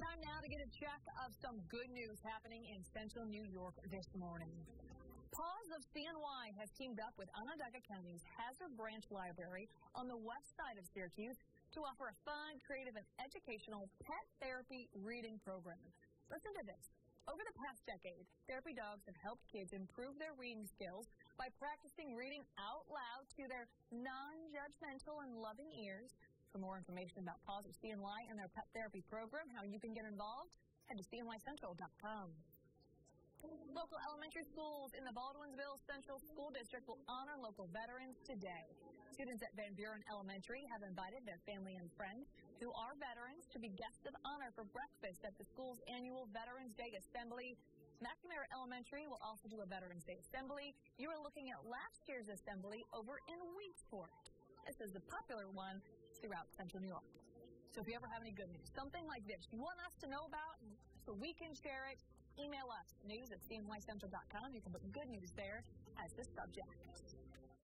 Time now to get a check of some good news happening in central New York this morning. Paws of CNY has teamed up with Onondaga County's Hazard Branch Library on the west side of Syracuse to offer a fun, creative, and educational pet therapy reading program. Listen to this. Over the past decade, therapy dogs have helped kids improve their reading skills by practicing reading out loud to their non-judgmental and loving ears. For more information about of CNY and their pet therapy program, how you can get involved, head to cnycentral.com. Local elementary schools in the Baldwinsville Central School District will honor local veterans today. Students at Van Buren Elementary have invited their family and friends who are veterans to be guests of honor for breakfast at the school's annual Veterans Day Assembly. McNamara Elementary will also do a Veterans Day Assembly. You are looking at last year's assembly over in Weedsport. This is the popular one throughout central New York. So if you ever have any good news, something like this, you want us to know about so we can share it, email us, news at cnycentral.com. You can put good news there as the subject.